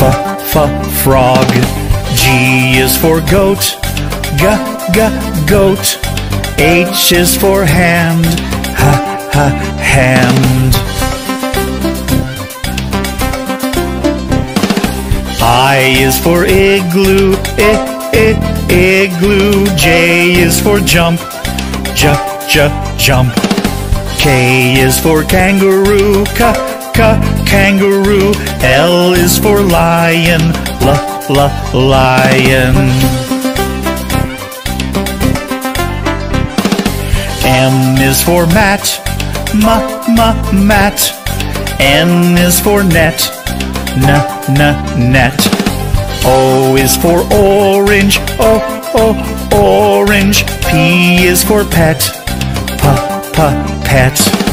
f, f, frog. G is for goat, g, g, goat. H is for hand, h, h, hand. I is for igloo, I, I, igloo. J is for jump, j, j, jump. K is for kangaroo, k, k, kangaroo. L is for lion, l, l, lion. M is for mat, m, m, mat. N is for net, n, n, net. O is for orange, o, o, orange. P is for pet, p, p, pet.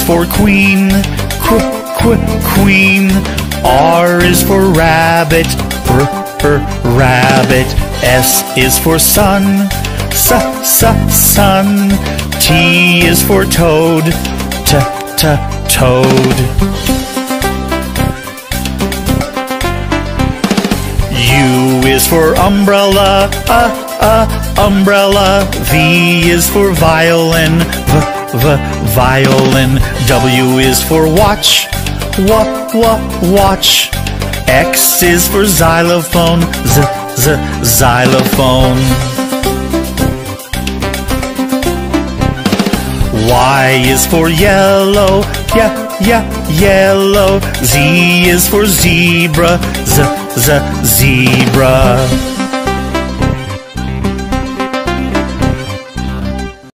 Is for queen, qu, qu, queen. R is for rabbit, r, r, rabbit. S is for sun, s, s, sun. T is for toad, t, t, toad. U is for umbrella, uh, uh, umbrella. V is for violin, v, v, violin. W is for watch, w, w, watch. X is for xylophone, z, z, xylophone. Y is for yellow, yeah, yeah, yellow. Z is for zebra, z, z, zebra.